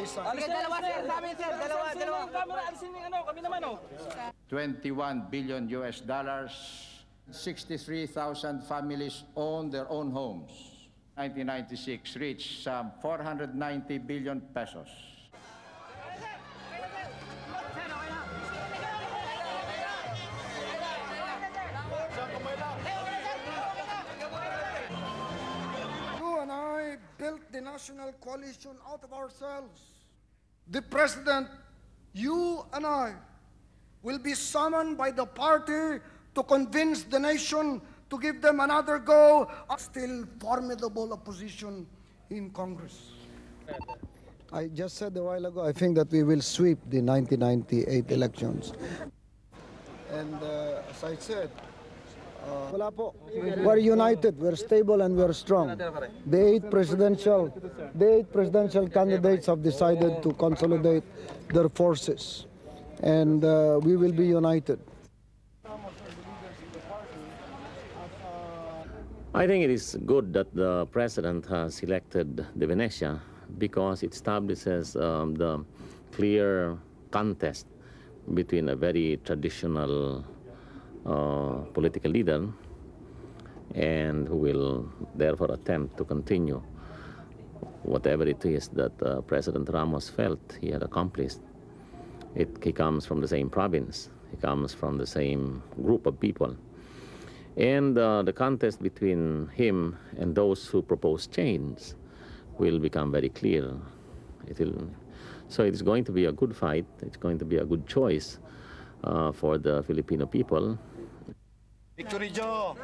resign. Sige, dalawa sir, sa amin sir, dalawa, dalawa. Camera, alisin yung ano, kami naman oh. 21 billion US dollars. 63,000 families own their own homes. 1996 reached some 490 billion pesos. The national coalition out of ourselves. The president, you and I, will be summoned by the party to convince the nation to give them another go. A still formidable opposition in Congress. I just said a while ago, I think that we will sweep the 1998 elections. And uh, as I said, po. We're united, we're stable, and we're strong. The eight presidential, the eight presidential candidates have decided to consolidate their forces, and uh, we will be united. I think it is good that the president has selected de Venecia because it establishes um, the clear contest between a very traditional political leader and who will therefore attempt to continue whatever it is that uh, President Ramos felt he had accomplished. It, he comes from the same province, he comes from the same group of people. And uh, the contest between him and those who propose change will become very clear. It will, so it's going to be a good fight. It's going to be a good choice uh, for the Filipino people. Victory Joe!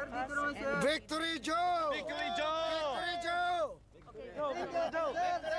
Victory, Joe! Victory Joe! Victory, Joe! Victory Joe!